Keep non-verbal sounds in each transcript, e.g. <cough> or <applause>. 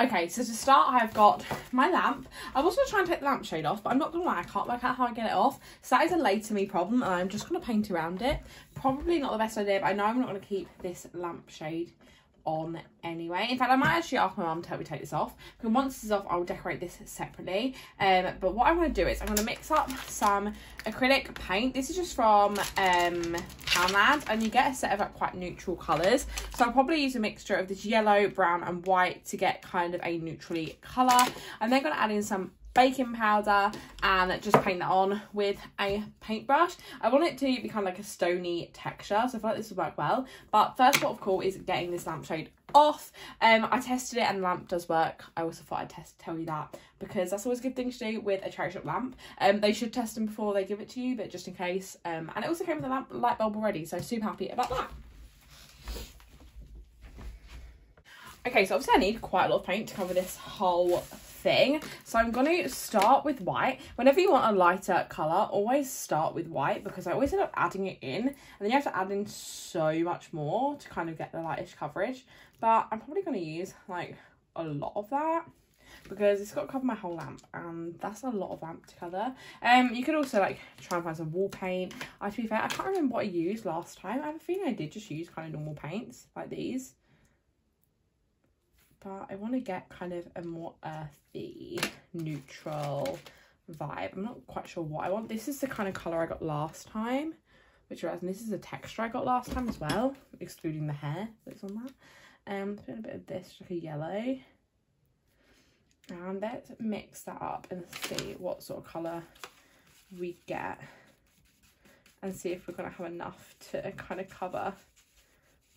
Okay, so to start, I've got my lamp. I was going to try and take the lampshade off, but I'm not going to lie, I can't work out how I get it off. So that is a later me problem, and I'm just going to paint around it. Probably not the best idea, but I know I'm not going to keep this lampshade on anyway. In fact, I might actually ask my mum to help me take this off. Because once this is off, I'll decorate this separately. Um, but what I'm going to do is I'm going to mix up some acrylic paint. This is just from um, Poundland. And you get a set of like, quite neutral colours. So I'll probably use a mixture of this yellow, brown and white to get kind of a neutrally colour. I'm then going to add in some baking powder and just paint that on with a paintbrush. I want it to be kind of like a stony texture, so I feel like this will work well. But first port of call is getting this lampshade off. Um, I tested it and the lamp does work. I also thought I'd test tell you that because that's always a good thing to do with a charity shop lamp. Um, they should test them before they give it to you, but just in case. Um, and it also came with a lamp light bulb already, so super happy about that. Okay, so obviously I need quite a lot of paint to cover this whole thing. So I'm going to start with white. Whenever you want a lighter colour, always start with white because I always end up adding it in. And then you have to add in so much more to kind of get the lightish coverage. But I'm probably going to use like a lot of that because it's got to cover my whole lamp and that's a lot of lamp to cover. Um, you could also like try and find some wall paint. I, to be fair, I can't remember what I used last time. I have a feeling I did just use kind of normal paints like these I want to get kind of a more earthy, neutral vibe. I'm not quite sure what I want. This is the kind of colour I got last time, which was, and this is the texture I got last time as well, excluding the hair that's on that. Um, put a bit of this, like a yellow. And let's mix that up and see what sort of colour we get. And see if we're going to have enough to kind of cover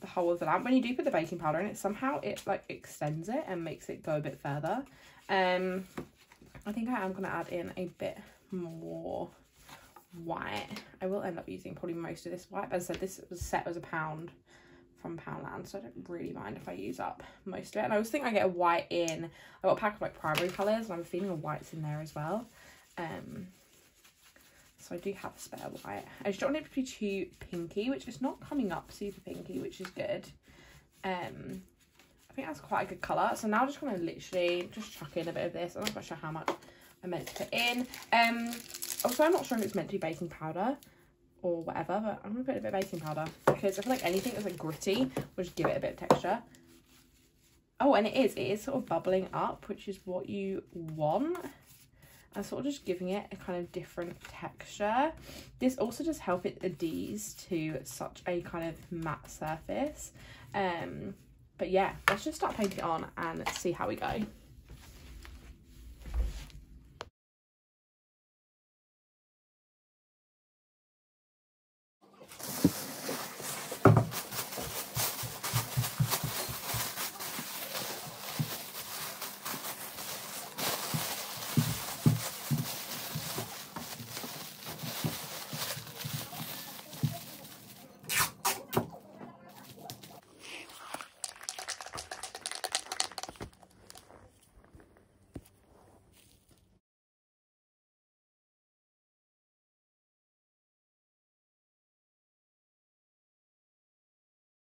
the whole of the lamp. When you do put the baking powder in it, somehow it like extends it and makes it go a bit further. Um, I think I am going to add in a bit more white. I will end up using probably most of this white. As I said, this was set as a pound from Poundland, so I don't really mind if I use up most of it. And I was thinking I get a white in. I got a pack of like primary colours and I'm feeling a white's in there as well. Um, so I do have a spare white. I just don't want it to be too pinky, which is not coming up super pinky, which is good. Um, I think that's quite a good colour. So now I'm just going to literally just chuck in a bit of this. I'm not quite sure how much I meant to put in. Um, also, I'm not sure if it's meant to be baking powder or whatever, but I'm going to put a bit of baking powder because I feel like anything that's like gritty will just give it a bit of texture. Oh, and it is. It is sort of bubbling up, which is what you want and sort of just giving it a kind of different texture. This also just help it adhese to such a kind of matte surface. Um, but yeah, let's just start painting it on and see how we go.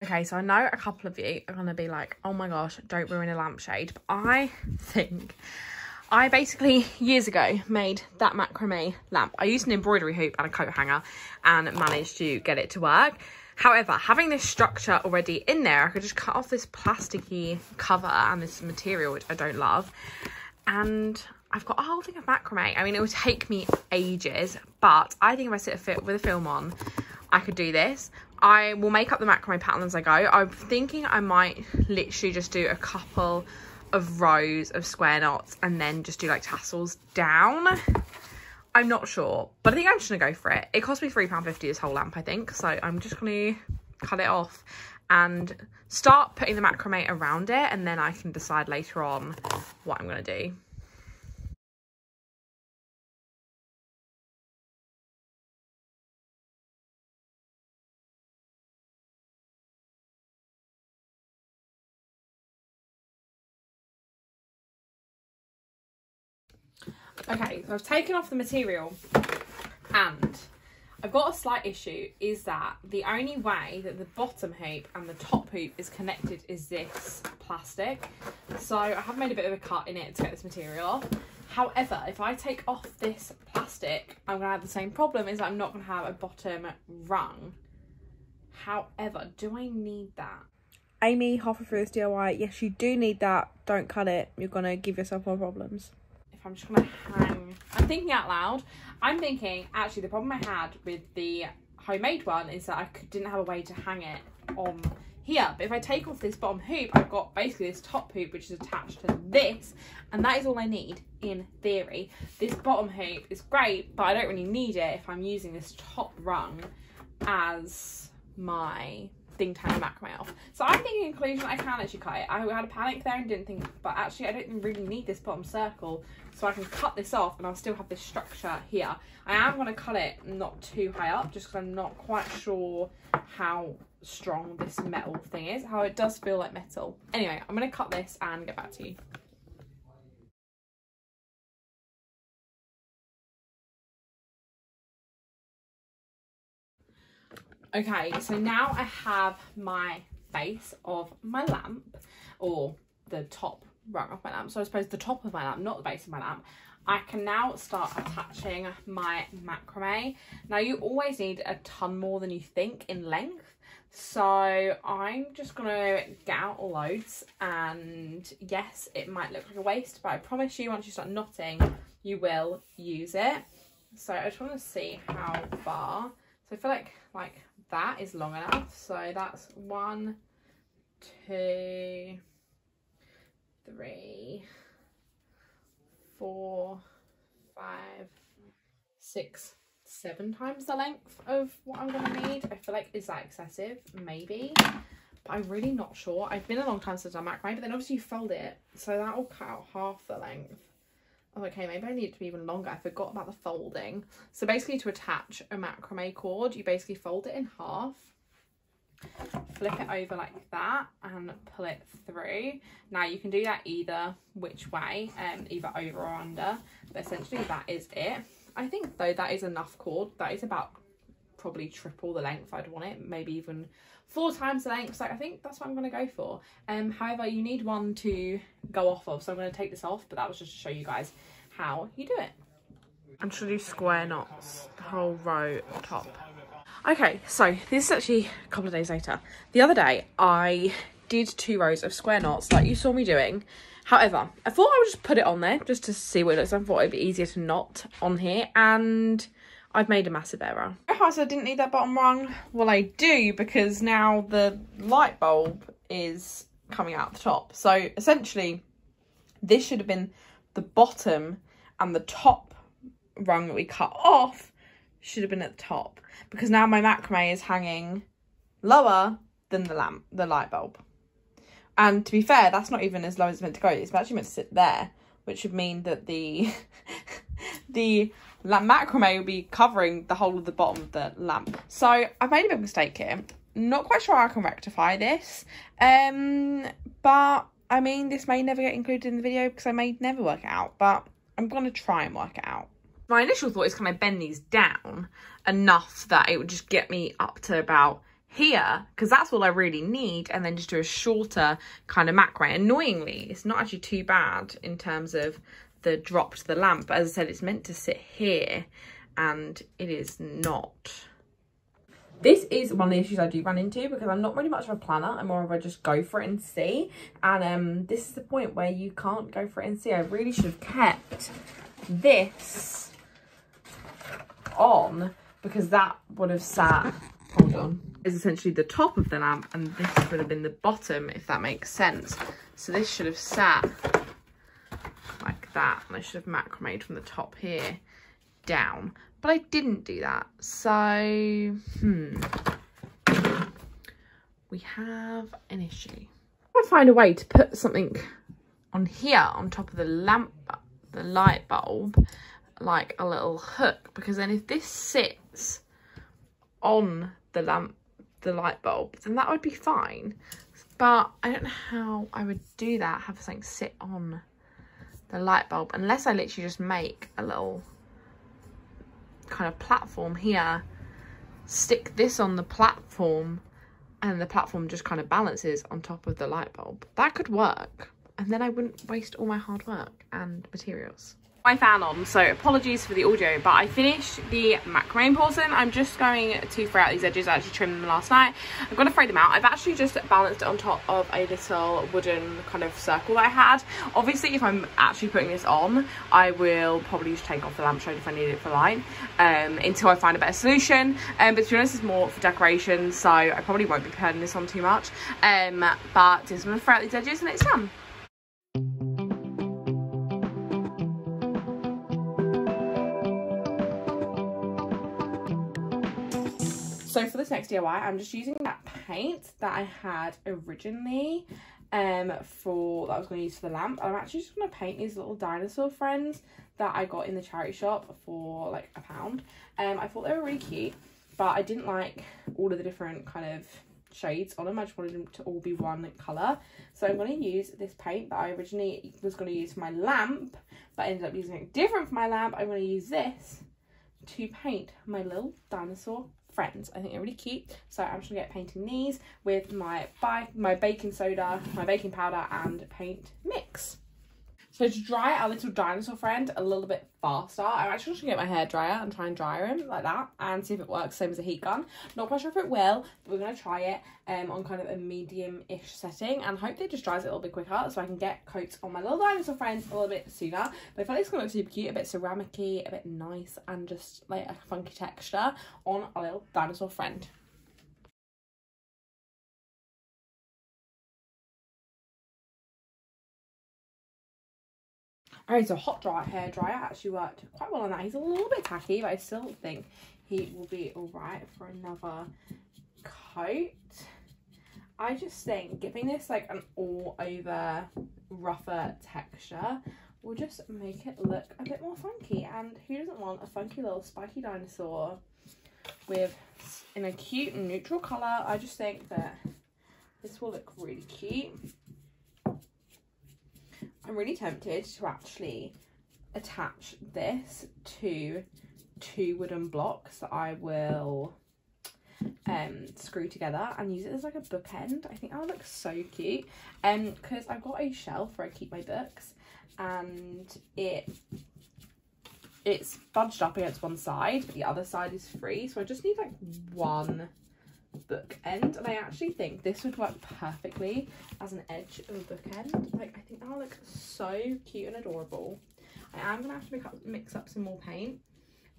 Okay, so I know a couple of you are going to be like, oh my gosh, don't ruin a lampshade. But I <laughs> think I basically, years ago, made that macrame lamp. I used an embroidery hoop and a coat hanger and managed to get it to work. However, having this structure already in there, I could just cut off this plasticky cover and this material, which I don't love. And I've got a whole thing of macrame. I mean, it would take me ages, but I think if I sit a fit with a film on, I could do this. I will make up the macrame pattern as I go. I'm thinking I might literally just do a couple of rows of square knots and then just do like tassels down. I'm not sure, but I think I'm just gonna go for it. It cost me £3.50 this whole lamp, I think. So I'm just gonna cut it off and start putting the macrame around it and then I can decide later on what I'm gonna do. Okay, so I've taken off the material and I've got a slight issue is that the only way that the bottom hoop and the top hoop is connected is this plastic. So I have made a bit of a cut in it to get this material off. However, if I take off this plastic, I'm going to have the same problem is I'm not going to have a bottom rung. However, do I need that? Amy, halfway through this DIY, yes, you do need that. Don't cut it. You're going to give yourself more problems. I'm just going to hang... I'm thinking out loud. I'm thinking, actually, the problem I had with the homemade one is that I didn't have a way to hang it on here. But if I take off this bottom hoop, I've got basically this top hoop, which is attached to this. And that is all I need, in theory. This bottom hoop is great, but I don't really need it if I'm using this top rung as my thing to hang macrame off. So I'm thinking in conclusion I can actually cut it. I had a panic there and didn't think, but actually I don't really need this bottom circle. So I can cut this off and I'll still have this structure here. I am going to cut it not too high up just because I'm not quite sure how strong this metal thing is. How it does feel like metal. Anyway, I'm going to cut this and get back to you. Okay, so now I have my base of my lamp, or the top rung of my lamp. So I suppose the top of my lamp, not the base of my lamp. I can now start attaching my macrame. Now you always need a ton more than you think in length. So I'm just gonna get out loads and yes, it might look like a waste, but I promise you once you start knotting, you will use it. So I just wanna see how far. So I feel like like that is long enough. So that's one, two, three, four, five, six, seven times the length of what I'm going to need. I feel like, is that excessive? Maybe. But I'm really not sure. I've been a long time since done macrame, but then obviously you fold it. So that will cut out half the length. Oh, okay, maybe I need it to be even longer. I forgot about the folding. So basically to attach a macrame cord, you basically fold it in half, flip it over like that and pull it through. Now you can do that either which way, um, either over or under, but essentially that is it. I think though that is enough cord. That is about probably triple the length I'd want it, maybe even four times the length. So I think that's what I'm going to go for. Um, however, you need one to go off of. So I'm going to take this off, but that was just to show you guys how you do it. I'm trying to do square knots, the whole row top. Okay, so this is actually a couple of days later. The other day, I did two rows of square knots like you saw me doing. However, I thought I would just put it on there just to see what it looks like. I thought it'd be easier to knot on here and I've made a massive error. Oh, so I didn't need that bottom rung. Well, I do because now the light bulb is coming out the top. So essentially, this should have been the bottom and the top rung that we cut off should have been at the top because now my macrame is hanging lower than the lamp, the light bulb. And to be fair, that's not even as low as it's meant to go. It's actually meant to sit there, which would mean that the <laughs> <laughs> the macrame will be covering the whole of the bottom of the lamp. So I've made a big mistake here. Not quite sure how I can rectify this. Um, but I mean, this may never get included in the video because I may never work it out, but I'm going to try and work it out. My initial thought is can I bend these down enough that it would just get me up to about here because that's all I really need and then just do a shorter kind of macrame. Annoyingly, it's not actually too bad in terms of the drop to the lamp. But as I said, it's meant to sit here and it is not. This is one of the issues I do run into because I'm not really much of a planner. I'm more of a just go for it and see. And um, this is the point where you can't go for it and see. I really should have kept this on because that would have sat, hold on, is essentially the top of the lamp and this would have been the bottom if that makes sense. So this should have sat like that and I should have macrameed from the top here down but I didn't do that. So, hmm, we have an issue. I find a way to put something on here on top of the lamp, the light bulb, like a little hook, because then if this sits on the lamp, the light bulb, then that would be fine. But I don't know how I would do that, have something sit on the light bulb, unless I literally just make a little kind of platform here stick this on the platform and the platform just kind of balances on top of the light bulb. That could work. And then I wouldn't waste all my hard work and materials my fan on so apologies for the audio but I finished the macrame portion I'm just going to fray out these edges. I actually trimmed them last night. I'm going to fray them out. I've actually just balanced it on top of a little wooden kind of circle that I had. Obviously if I'm actually putting this on I will probably just take off the lampshade if I need it for light um, until I find a better solution. Um, but to be honest it's more for decoration so I probably won't be putting this on too much. Um, but just going to fray out these edges and it's done next DIY, I'm just using that paint that I had originally um, for, that I was going to use for the lamp. I'm actually just going to paint these little dinosaur friends that I got in the charity shop for like a pound. Um, I thought they were really cute, but I didn't like all of the different kind of shades on them. I just wanted them to all be one colour. So I'm going to use this paint that I originally was going to use for my lamp, but ended up using it different for my lamp. I'm going to use this to paint my little dinosaur friends. I think they're really cute. So I'm just gonna get painting these with my my baking soda, my baking powder and paint mix. So to dry our little dinosaur friend a little bit faster, I'm actually gonna get my hair dryer and try and dry him like that and see if it works, same as a heat gun. Not quite sure if it will, but we're gonna try it um, on kind of a medium-ish setting and hopefully it just dries it a little bit quicker so I can get coats on my little dinosaur friends a little bit sooner. But I feel like it's gonna look super cute, a bit ceramic-y, a bit nice and just like a funky texture on a little dinosaur friend. Alright, so hot dry hair dryer actually worked quite well on that. He's a little bit tacky, but I still think he will be alright for another coat. I just think giving this like an all over rougher texture will just make it look a bit more funky. And who doesn't want a funky little spiky dinosaur with in a cute neutral colour? I just think that this will look really cute. I'm really tempted to actually attach this to two wooden blocks that I will um screw together and use it as like a bookend. I think that would look so cute. Um because i've got a shelf where i keep my books and it it's budged up against one side but the other side is free. So i just need like one bookend and I actually think this would work perfectly as an edge of a bookend like I think that'll look so cute and adorable. I am gonna have to up, mix up some more paint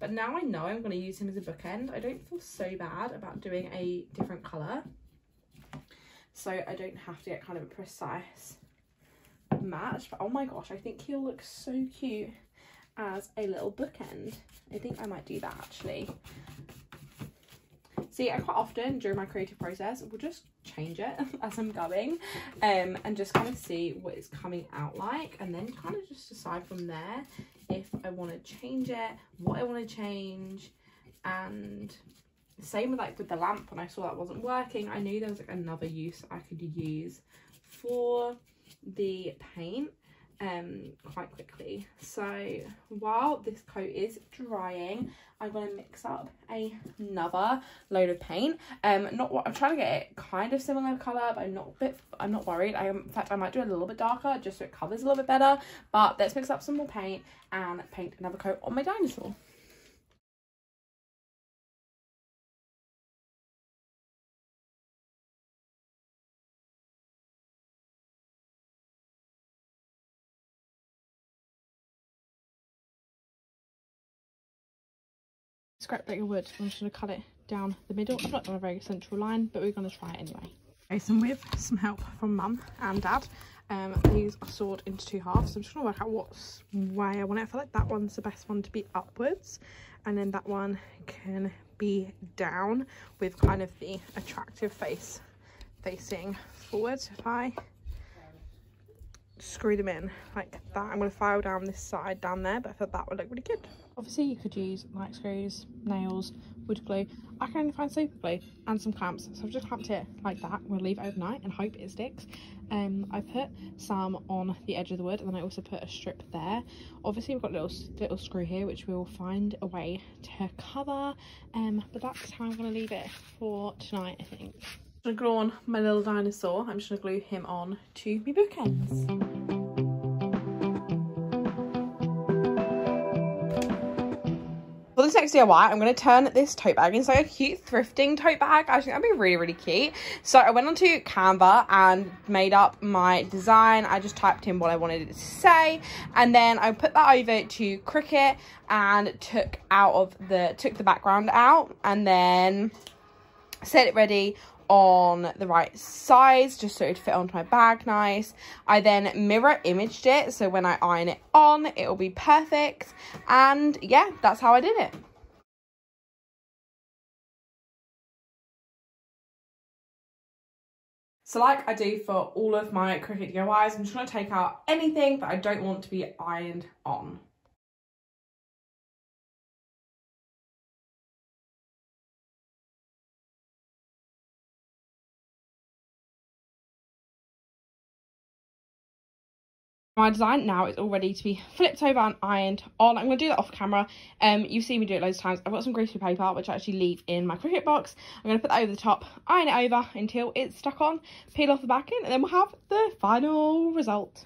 but now I know I'm gonna use him as a bookend I don't feel so bad about doing a different colour. So I don't have to get kind of a precise match but oh my gosh I think he'll look so cute as a little bookend I think I might do that actually See, I quite often during my creative process will just change it <laughs> as I'm going um, and just kind of see what it's coming out like and then kind of just decide from there if I want to change it, what I want to change and same with like with the lamp. When I saw that wasn't working I knew there was like another use I could use for the paint um quite quickly. So while this coat is drying i'm going to mix up another load of paint. Um not what i'm trying to get it kind of similar color but i'm not a bit i'm not worried. I in fact i might do it a little bit darker just so it covers a little bit better. But let's mix up some more paint and paint another coat on my dinosaur scrap like a wood. I'm just going to cut it down the middle. I've not done a very central line, but we're going to try it anyway. Okay, so with some help from mum and dad, um, these are sawed into two halves. So I'm just going to work out what way I want it. I feel like that one's the best one to be upwards. And then that one can be down with kind of the attractive face facing forwards. If I screw them in like that. I'm going to file down this side down there, but I thought that would look really good. Obviously you could use light screws, nails, wood glue. I can only find super glue and some clamps. So I've just clamped it like that. We'll leave it overnight and hope it sticks. Um, I put some on the edge of the wood and then I also put a strip there. Obviously we've got a little, little screw here which we'll find a way to cover. Um, but that's how I'm going to leave it for tonight I think. I'm going to glue on my little dinosaur. I'm just going to glue him on to my bookends. This next DIY, I'm going to turn this tote bag into like a cute thrifting tote bag. I think that'd be really, really cute. So I went onto Canva and made up my design. I just typed in what I wanted it to say. And then I put that over to Cricut and took out of the, took the background out and then set it ready on the right size just so it would fit onto my bag nice. I then mirror imaged it so when i iron it on it will be perfect. And yeah that's how i did it. So like I do for all of my Cricut DIYs, I'm just going to take out anything that I don't want to be ironed on. My design now is all ready to be flipped over and ironed on. I'm going to do that off camera. Um, You've seen me do it loads of times. I've got some greaseproof paper, which I actually leave in my Cricut box. I'm going to put that over the top, iron it over until it's stuck on, peel off the backing, and then we'll have the final result.